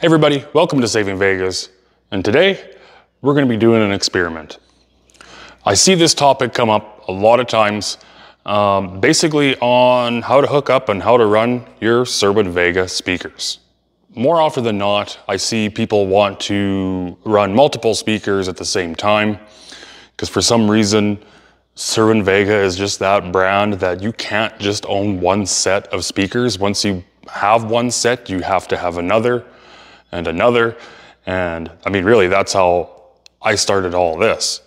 Hey everybody, welcome to Saving Vegas. And today we're going to be doing an experiment. I see this topic come up a lot of times, um, basically on how to hook up and how to run your Cerwin Vega speakers. More often than not, I see people want to run multiple speakers at the same time because for some reason, Cerwin Vega is just that brand that you can't just own one set of speakers. Once you have one set, you have to have another and another. And I mean, really, that's how I started all this.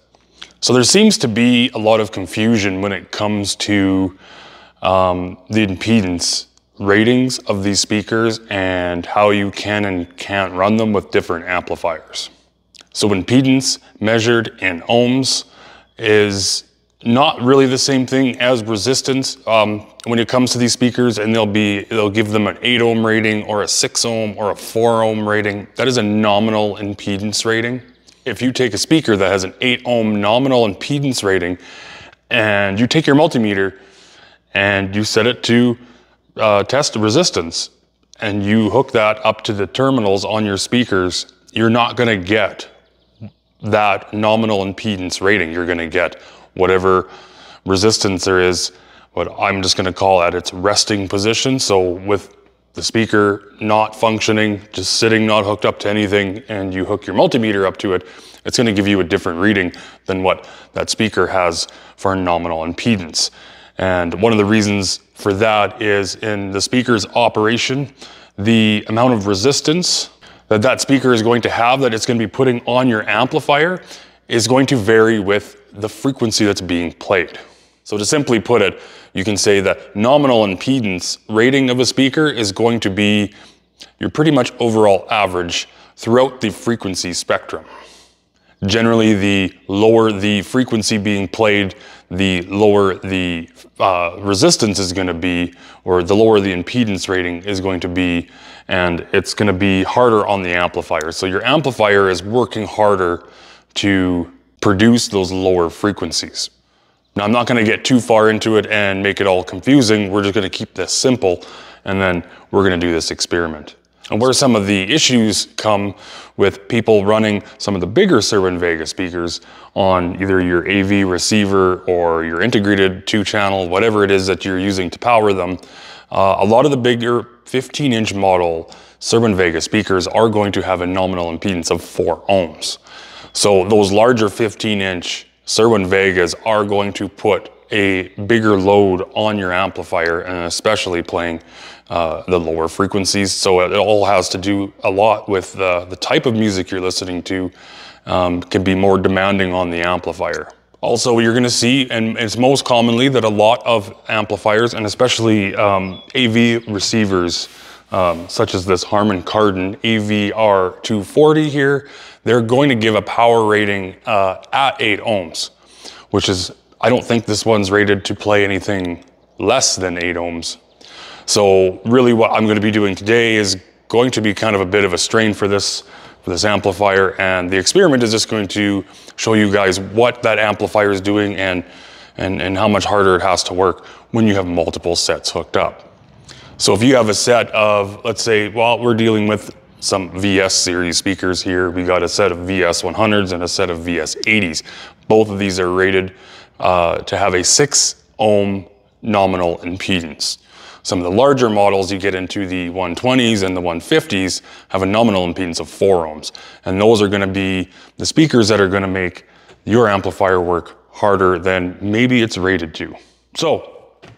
So there seems to be a lot of confusion when it comes to um, the impedance ratings of these speakers and how you can and can't run them with different amplifiers. So impedance measured in ohms is not really the same thing as resistance um, when it comes to these speakers and they'll be they'll give them an 8 ohm rating or a 6 ohm or a 4 ohm rating. That is a nominal impedance rating. If you take a speaker that has an 8 ohm nominal impedance rating and you take your multimeter and you set it to uh, test resistance and you hook that up to the terminals on your speakers you're not going to get that nominal impedance rating you're going to get whatever resistance there is, what I'm just gonna call at its resting position. So with the speaker not functioning, just sitting, not hooked up to anything, and you hook your multimeter up to it, it's gonna give you a different reading than what that speaker has for nominal impedance. And one of the reasons for that is in the speaker's operation, the amount of resistance that that speaker is going to have that it's going to be putting on your amplifier is going to vary with the frequency that's being played. So to simply put it, you can say that nominal impedance rating of a speaker is going to be your pretty much overall average throughout the frequency spectrum. Generally, the lower the frequency being played, the lower the uh, resistance is going to be, or the lower the impedance rating is going to be, and it's going to be harder on the amplifier. So your amplifier is working harder to produce those lower frequencies. Now, I'm not going to get too far into it and make it all confusing. We're just going to keep this simple, and then we're going to do this experiment. And where some of the issues come with people running some of the bigger Cerwin Vega speakers on either your AV receiver or your integrated two channel, whatever it is that you're using to power them, uh, a lot of the bigger 15 inch model Cerwin Vega speakers are going to have a nominal impedance of four ohms. So those larger 15 inch Cerwin Vegas are going to put a bigger load on your amplifier and especially playing uh, the lower frequencies. So it all has to do a lot with the, the type of music you're listening to um, can be more demanding on the amplifier. Also, you're gonna see, and it's most commonly that a lot of amplifiers and especially um, AV receivers um, such as this Harman Kardon AVR240 here, they're going to give a power rating uh, at 8 ohms, which is, I don't think this one's rated to play anything less than 8 ohms. So really what I'm going to be doing today is going to be kind of a bit of a strain for this for this amplifier and the experiment is just going to show you guys what that amplifier is doing and, and, and how much harder it has to work when you have multiple sets hooked up. So if you have a set of, let's say, well, we're dealing with some VS series speakers here. We got a set of VS 100s and a set of VS 80s. Both of these are rated uh, to have a six ohm nominal impedance. Some of the larger models you get into the 120s and the 150s have a nominal impedance of four ohms. And those are gonna be the speakers that are gonna make your amplifier work harder than maybe it's rated to. So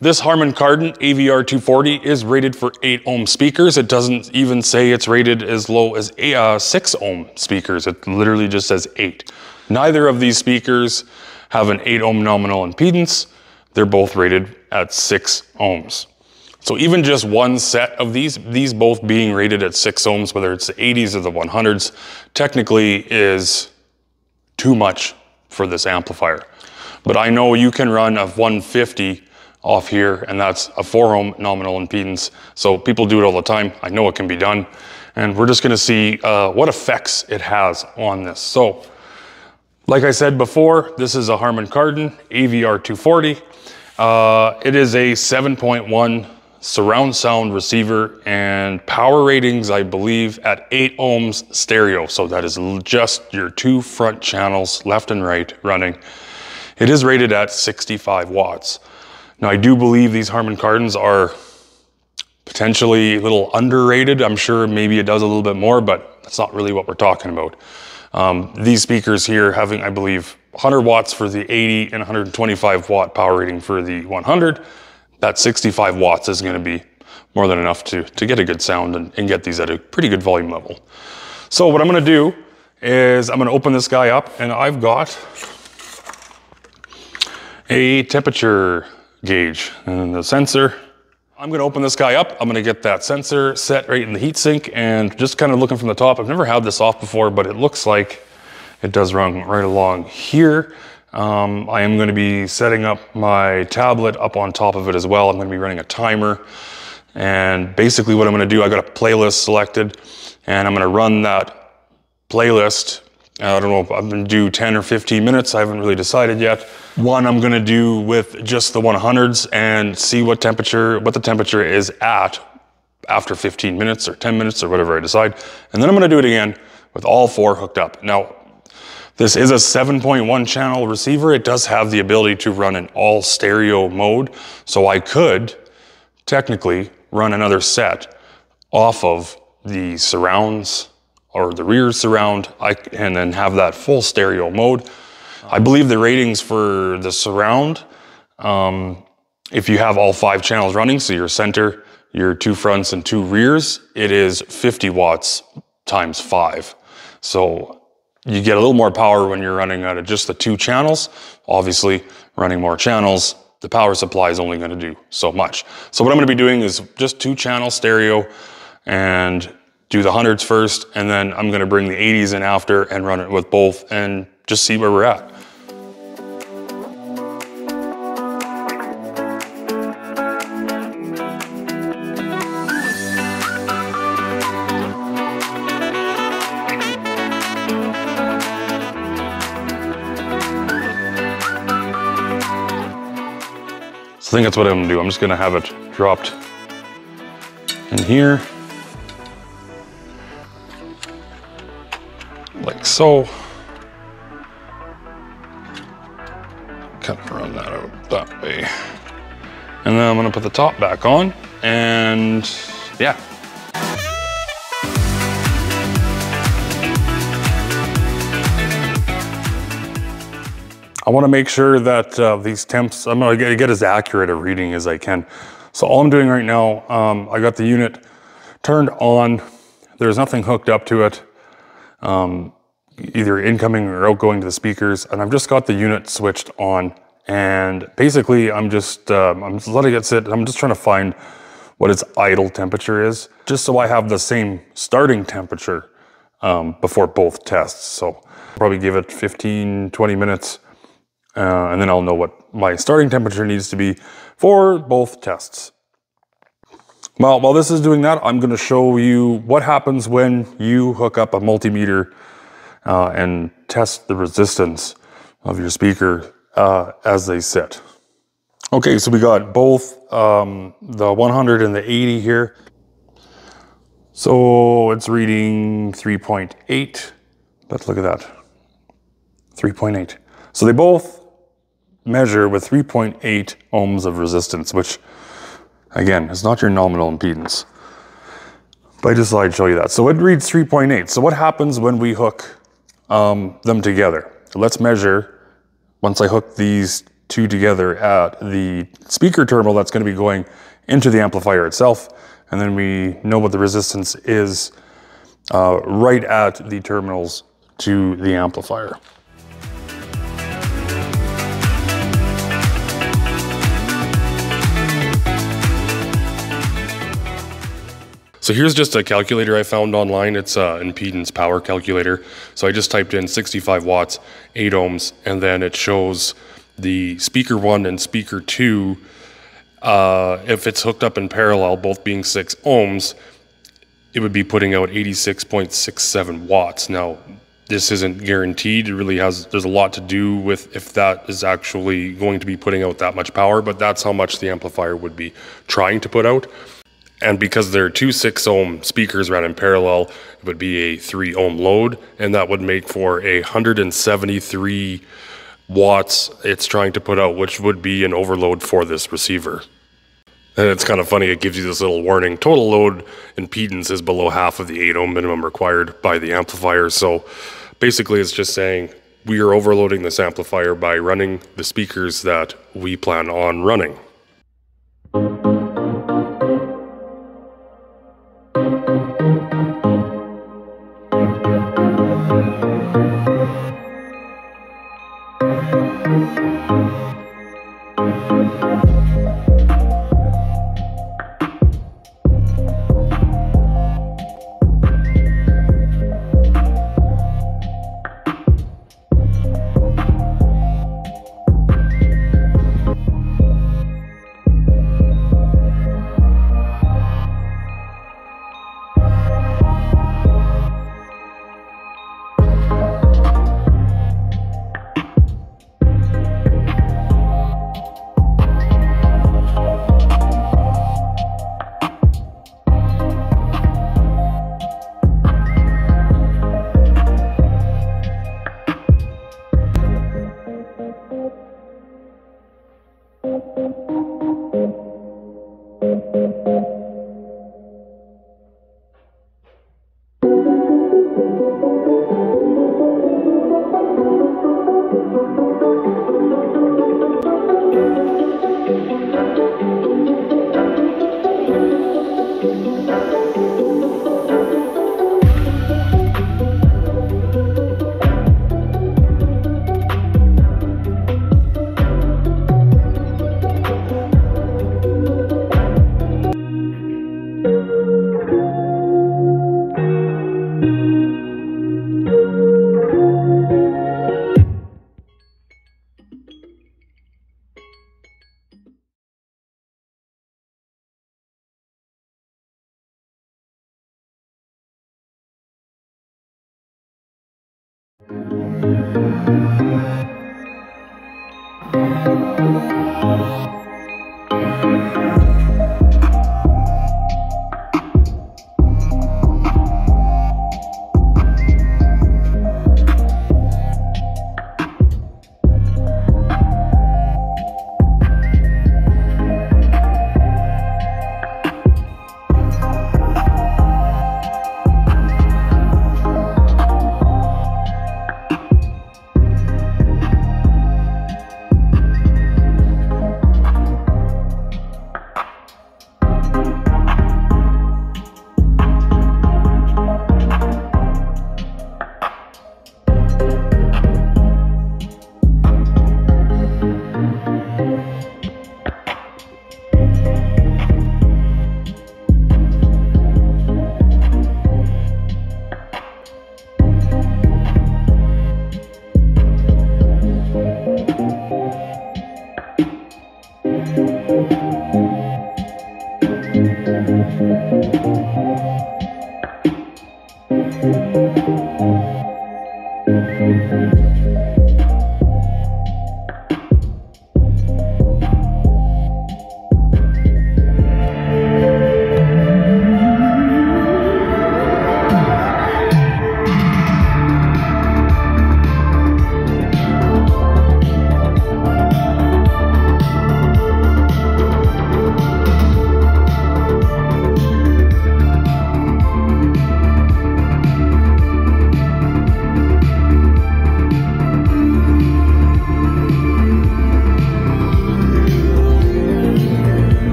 this Harman Kardon AVR 240 is rated for 8 ohm speakers. It doesn't even say it's rated as low as uh, 6 ohm speakers. It literally just says 8. Neither of these speakers have an 8 ohm nominal impedance. They're both rated at 6 ohms. So even just one set of these, these both being rated at 6 ohms, whether it's the 80s or the 100s, technically is too much for this amplifier. But I know you can run a 150 off here, and that's a four ohm nominal impedance. So people do it all the time. I know it can be done. And we're just gonna see uh, what effects it has on this. So, like I said before, this is a Harman Kardon AVR 240. Uh, it is a 7.1 surround sound receiver and power ratings, I believe, at 8 ohms stereo. So that is just your two front channels, left and right, running. It is rated at 65 watts. Now, I do believe these Harman Kardons are potentially a little underrated. I'm sure maybe it does a little bit more, but that's not really what we're talking about. Um, these speakers here having, I believe, 100 watts for the 80 and 125 watt power rating for the 100 that 65 watts is gonna be more than enough to, to get a good sound and, and get these at a pretty good volume level. So what I'm gonna do is I'm gonna open this guy up and I've got a temperature gauge and the sensor. I'm gonna open this guy up. I'm gonna get that sensor set right in the heatsink and just kind of looking from the top. I've never had this off before, but it looks like it does run right along here. Um, I am going to be setting up my tablet up on top of it as well. I'm going to be running a timer. And basically what I'm going to do, I got a playlist selected and I'm going to run that playlist. I don't know I'm to do 10 or 15 minutes. I haven't really decided yet. One I'm going to do with just the 100s and see what temperature, what the temperature is at after 15 minutes or 10 minutes or whatever I decide. And then I'm going to do it again with all four hooked up. Now, this is a 7.1 channel receiver. It does have the ability to run in all stereo mode. So I could technically run another set off of the surrounds or the rear surround I, and then have that full stereo mode. I believe the ratings for the surround, um, if you have all five channels running, so your center, your two fronts and two rears, it is 50 watts times five. So you get a little more power when you're running out of just the two channels. Obviously, running more channels, the power supply is only gonna do so much. So what I'm gonna be doing is just two channel stereo and do the hundreds first, and then I'm gonna bring the 80s in after and run it with both and just see where we're at. So I think that's what I'm gonna do. I'm just gonna have it dropped in here. So. Kind of run that out that way. And then I'm gonna put the top back on and yeah, I wanna make sure that uh, these temps, I'm gonna get, get, as accurate a reading as I can. So all I'm doing right now, um, I got the unit turned on. There's nothing hooked up to it, um, either incoming or outgoing to the speakers. And I've just got the unit switched on. And basically I'm just, um, I'm just letting it sit. I'm just trying to find what its idle temperature is, just so I have the same starting temperature um, before both tests. So probably give it 15, 20 minutes uh, and then I'll know what my starting temperature needs to be for both tests. Well, while this is doing that, I'm gonna show you what happens when you hook up a multimeter uh, and test the resistance of your speaker uh, as they sit. Okay, so we got both um, the 100 and the 80 here. So it's reading 3.8, Let's look at that, 3.8. So they both measure with 3.8 ohms of resistance, which again is not your nominal impedance. But I just thought I'd show you that. So it reads 3.8. So what happens when we hook um, them together? So let's measure, once I hook these two together at the speaker terminal that's going to be going into the amplifier itself, and then we know what the resistance is uh, right at the terminals to the amplifier. So here's just a calculator I found online. It's an impedance power calculator. So I just typed in 65 watts, 8 ohms, and then it shows the speaker 1 and speaker 2. Uh, if it's hooked up in parallel, both being 6 ohms, it would be putting out 86.67 watts. Now, this isn't guaranteed. It really has, there's a lot to do with if that is actually going to be putting out that much power, but that's how much the amplifier would be trying to put out. And because there are two six ohm speakers running parallel, it would be a three ohm load, and that would make for a 173 watts it's trying to put out, which would be an overload for this receiver. And it's kind of funny, it gives you this little warning. Total load impedance is below half of the 8 ohm minimum required by the amplifier. So basically, it's just saying we are overloading this amplifier by running the speakers that we plan on running.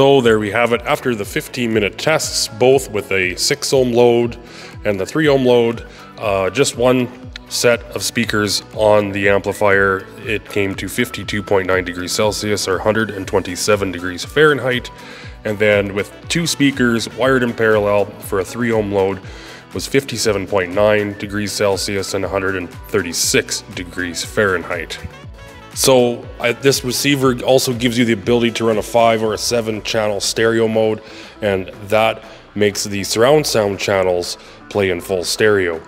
So there we have it. After the 15 minute tests, both with a 6 ohm load and the 3 ohm load, uh, just one set of speakers on the amplifier, it came to 52.9 degrees Celsius or 127 degrees Fahrenheit. And then with two speakers wired in parallel for a 3 ohm load was 57.9 degrees Celsius and 136 degrees Fahrenheit. So I, this receiver also gives you the ability to run a five or a seven channel stereo mode, and that makes the surround sound channels play in full stereo.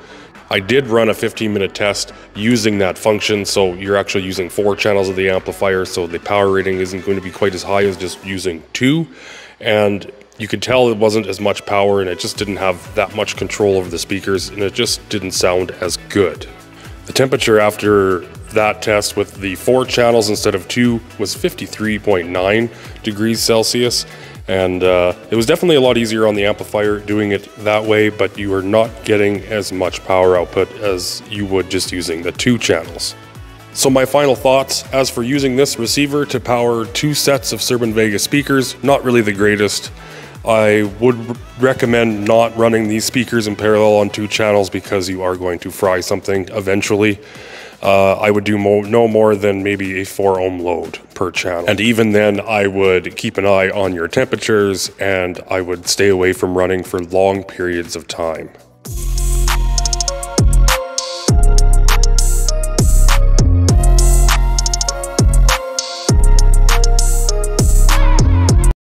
I did run a 15 minute test using that function, so you're actually using four channels of the amplifier, so the power rating isn't going to be quite as high as just using two. And you could tell it wasn't as much power and it just didn't have that much control over the speakers and it just didn't sound as good. The temperature after that test with the four channels instead of two was 53.9 degrees Celsius. And uh, it was definitely a lot easier on the amplifier doing it that way, but you are not getting as much power output as you would just using the two channels. So my final thoughts, as for using this receiver to power two sets of Cerwin Vega speakers, not really the greatest. I would recommend not running these speakers in parallel on two channels because you are going to fry something eventually. Uh, I would do no more than maybe a 4 ohm load per channel. And even then, I would keep an eye on your temperatures and I would stay away from running for long periods of time.